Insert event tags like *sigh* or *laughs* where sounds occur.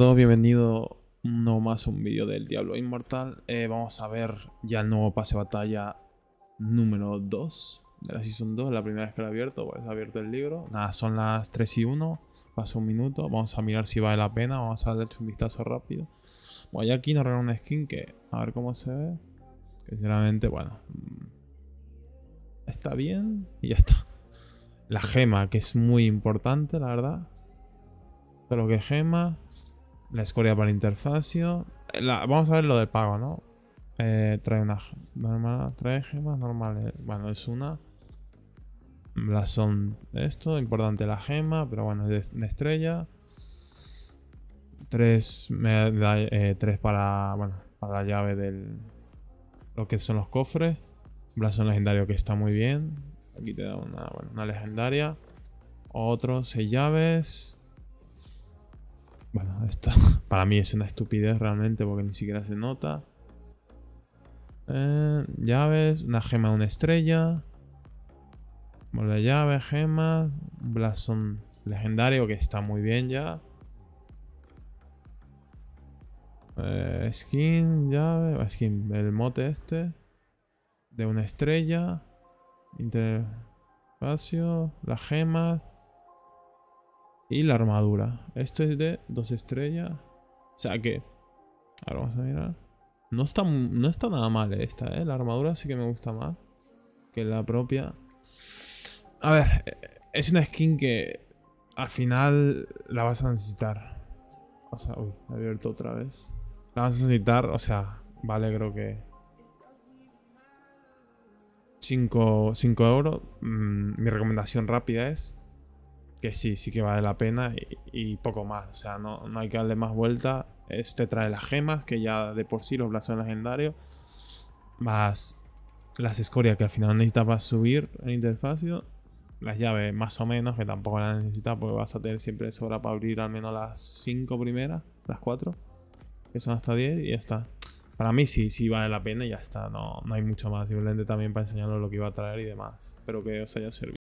todos, bienvenido no más un vídeo del Diablo Inmortal. Eh, vamos a ver ya el nuevo pase de batalla número 2 de la Season 2. La primera vez que lo he abierto, pues he abierto el libro. Nada, son las 3 y 1. Pasó un minuto. Vamos a mirar si vale la pena. Vamos a darle un vistazo rápido. Bueno, ya aquí nos regalan una skin que a ver cómo se ve. Sinceramente, bueno. Mm, está bien y ya está. La gema, que es muy importante, la verdad. Pero que gema. La escoria para interfacio. vamos a ver lo del pago, ¿no? Eh, trae una normal, trae gemas normales. Bueno, es una. Las son esto, importante la gema, pero bueno, es de, estrella. Tres, eh, tres para, bueno, para la llave del... Lo que son los cofres. Blasón legendario que está muy bien. Aquí te da una, una legendaria. Otros seis llaves. *laughs* Para mí es una estupidez realmente porque ni siquiera se nota. Eh, llaves, una gema, una estrella. Vuelve llave, gema. Blasón legendario que está muy bien ya. Eh, skin, llave, skin, el mote este. De una estrella. Interfacio, las gemas. Y la armadura. Esto es de dos estrellas. O sea que... Ahora vamos a mirar. No está, no está nada mal esta, ¿eh? La armadura sí que me gusta más que la propia. A ver, es una skin que al final la vas a necesitar. O sea, uy, he abierto otra vez. La vas a necesitar, o sea, vale creo que... 5, euros. Mm, mi recomendación rápida es que sí, sí que vale la pena y, poco más. O sea, no, hay que darle más vuelta. Este trae las gemas, que ya de por sí los blasones legendarios. Más las escorias que al final necesitas para subir el interfacio. Las llaves más o menos, que tampoco las necesitas porque vas a tener siempre sobra para abrir al menos las 5 primeras, las 4. Que son hasta 10 y ya está. Para mí sí, sí vale la pena y ya está. No, no hay mucho más. Simplemente también para enseñaros lo que iba a traer y demás. Espero que os haya servido.